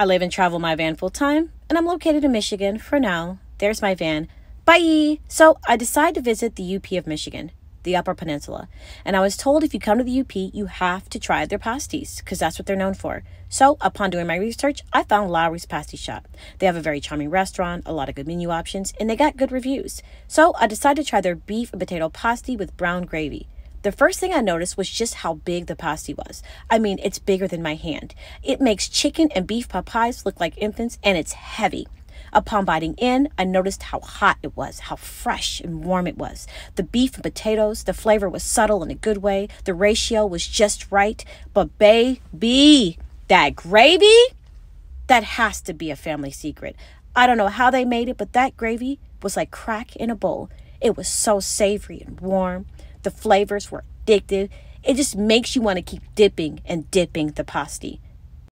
I live and travel my van full time, and I'm located in Michigan for now. There's my van. Bye! So I decided to visit the UP of Michigan, the Upper Peninsula, and I was told if you come to the UP, you have to try their pasties, because that's what they're known for. So, upon doing my research, I found Lawry's Pasty Shop. They have a very charming restaurant, a lot of good menu options, and they got good reviews. So, I decided to try their beef and potato pasty with brown gravy. The first thing I noticed was just how big the pasty was. I mean, it's bigger than my hand. It makes chicken and beef pies look like infants, and it's heavy. Upon biting in, I noticed how hot it was, how fresh and warm it was. The beef and potatoes, the flavor was subtle in a good way. The ratio was just right. But baby, that gravy, that has to be a family secret. I don't know how they made it, but that gravy was like crack in a bowl. It was so savory and warm. The flavors were addictive. It just makes you want to keep dipping and dipping the pasty.